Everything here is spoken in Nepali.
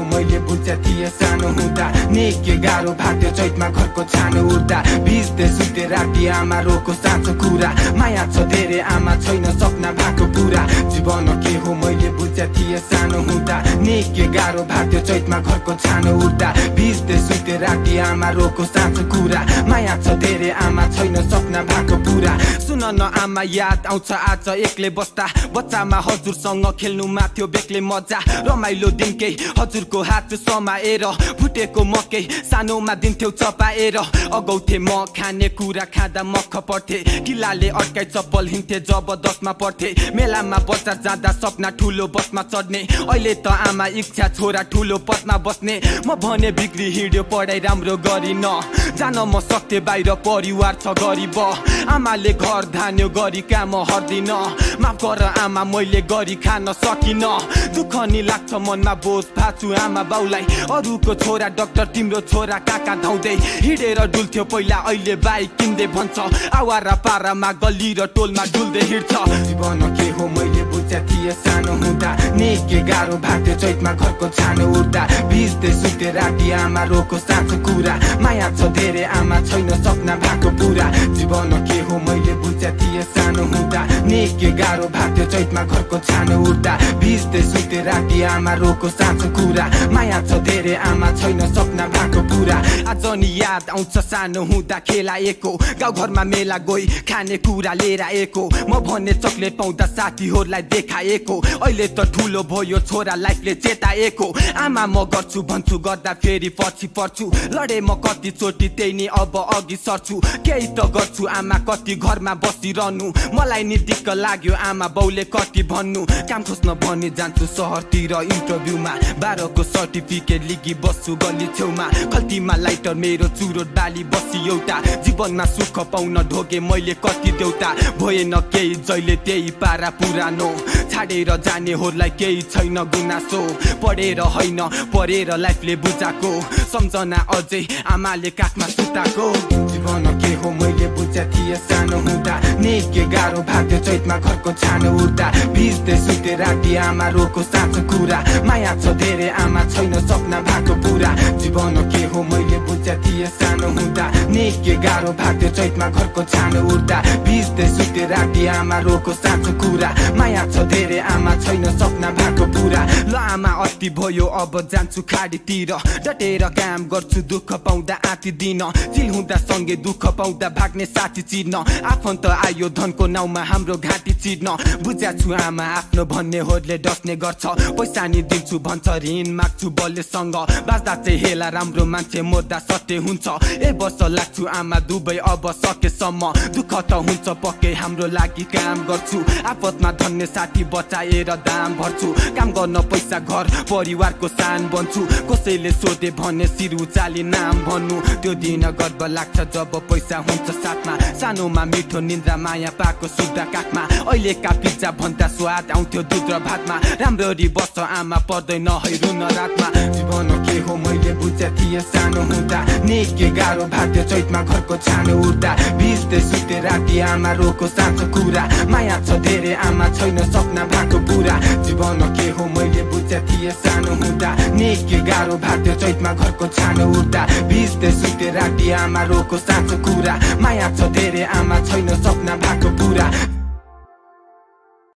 मैले बुझ्या थिएँ सानो हुँदा। निकै गाह्रो भाग्यो चैतमा घरको छानो उड्दा भिज्दै सुत्दै राति आमा रोको साँचो कुरा। माया छ धेरै आमा छैन सपना भएको पुरा जीवन के हो मैले बुझ्या थिएँ सानो हुँदा। निकै गाह्रो भाग्यो चैतमा घरको छानो उड्दा भिज्दै सुत्दै राति आमा रोको साँचो कुरा। माया छ धेरै आमा छैन सपना भएको पुरा सुन न आमा याद आउँछ आज एक्लै बस्दा। बच्चामा हजुरसँग खेल्नुमा थियो बेग्लै मजा। रमाइलो दिनकै हजुरको हात समाएर फुटेको मकै सानोमा दिन्थ्यौ चपाएर। अगौथे म खाने कुरा खाँदा मख पर्थे किल्लाले अड्काइ चप्पल हिँड्थे जब दसमा पढ्थे मेलामा बजार जाँदा सपना ठुलो बसमा चढ्ने अहिले त आमा इच्छा छोरा ठुलो पदमा बस्ने। म भने बिग्री हिँड्यो पढाइ राम्रो गरिन। जान म सक्थेँ बाहिर परिवार छ गरिब आमाले घर धान्यो गरी काम हर्दिन माफ गर आमा मैले गरी खान सकिन दुःख नि लाग्छ मनमा बोझ फाचु आमा बाउलाई अरूको छोरा डक्टर तिम्रो छोरा काका धाउँदै हिँडेर डुल्थ्यो पहिला अहिले बाइक किन्दै भन्छ आवारा पारामा गली र टोलमा डुल्दै हिँड्छ जीवन के हो मैले बुझ्या थिएँ सानो हुँदा निकै गाह्रो भाग्यो चैतमा घरको छानो उड्दा भिज्दै सुत्दै राति आमा रोको साँचो कुरा माया छ धेरै आमा छैन सपना भएको पुरा जीवन के हो मैले बुझ्या थिएँ सानो हुँदा। निकै गाह्रो भाग्यो चैतमा घरको छानो उड्दा भिज्दै सुत्दै राति आमा रोको साँचो कुरा। माया छ धेरै आमा छैन सपना भएको पुरा आज नि याद आउँछ सानो हुँदा खेलाएको। गाउँघरमा मेला गई खाने कुरा लिएर आएको। म भन्ने चक्लेट पाउँदा साथीहरूलाई देखाएको। अहिले त ठुलो भयो छोरा लाइफले चेताएको। आमा म गर्छु भन्छु गर्दा फेरि पछि पर्छु। लडे म कति चोटि त्यही नि अब अघि सर्छु। केही त गर्छु आमा कति घरमा बसिरहनु। मलाई नि दिक्क लाग्यो आमा बाउले कति भन्नु। काम खोज्न भनी जान्छु सहरतिर इन्टरभ्यूमा। बाह्रको सर्टिफिकेट लिगी बस्छु गली छेउमा। खल्तीमा लाइटर मेरो चुरोट बाली बसी एउटा। जीवनमा सुख पाउन ढोगे मैले कति देउता। भएन केही जहिले त्यही पारा पुरानो। छाडेर जानेहरूलाई केही छैन गुनासो। पढेर होइन पढेर लाइफले बुझाएको। सम्झना अझै आमाले काखमा सुताएको। जीवन के हो मैले बुझ्या थिएँ सानो हुँदा। निकै गाह्रो भाग्यो चैतमा घरको छानो उड्दा भिज्दै सुत्दै राति आमा रोको साँचो कुरा। माया छ धेरै आमा छैन सपना भएको पुरा जीवन के हो मैले बुझ्या थिएँ सानो हुँदा। निकै गाह्रो भाग्यो चैतमा घरको छानो उड्दा भिज्दै सुत्दै राति आमा रोको साँचो कुरा। माया छ धेरै आमा छैन सपना भएको पुरा ल आमा अति भयो अब जान्छु खाडीतिर। डटेर काम गर्छु दुःख पाउँदा आँती दिन। चिल हुँदा सँगै दुःख पाउँदा भाग्ने साथी चिर्न आफन्त आयो धनको नाउँमा हाम्रो घाँटी चिर्न बुझ्या छु आमा आफ्नो भन्नेहरूले डस्ने गर्छ। पैसा नि दिन्छु भन्छ ऋण माग्छु बल्यसँग बाँच्दा चाहिँ हेला राम्रो मान्छे मोर्दा सत्य हुन्छ। ए वर्ष आमा दुबै अब सकेसम्म दुःख त हुन्छ पक्कै हाम्रो लागि काम गर्छु। आपतमा धन्य साथी बचाएर दाम भर्छु। काम गर्न पैसा घर परिवारको सान बन्छु। कसैले सोधे भने शिर उचाली नाम भन्नु। त्यो दिन गर्व लाग्छ जब पैसा हुन्छ साथमा। सानोमा मिठो निन्द्रा माया पाएको सुक्दा काखमा। अहिलेका पिज्जा भन्दा स्वाद आउँथ्यो दुध र भातमा। राम्ररी बस्छ आमा पर्दैन है रुन रातमा। जीवन बुझ्या थिएँ सानो हुँदा निकै गाह्रो भाग्यो चैतमा घरको छानो उड्दा भिज्दै सुत्दै राति आमा रोको साँचो कुरा। माया छ धेरै आमा छैन सपना भएको पुरा जीवन के हो मैले बुझ्या थिएँ सानो हुँदा निकै गाह्रो भाग्यो चैतमा घरको छानो उड्दा भिज्दै सुत्दै राति आमा रोको साँचो कुरा। माया छ धेरै आमा छैन सपना भएको पुरा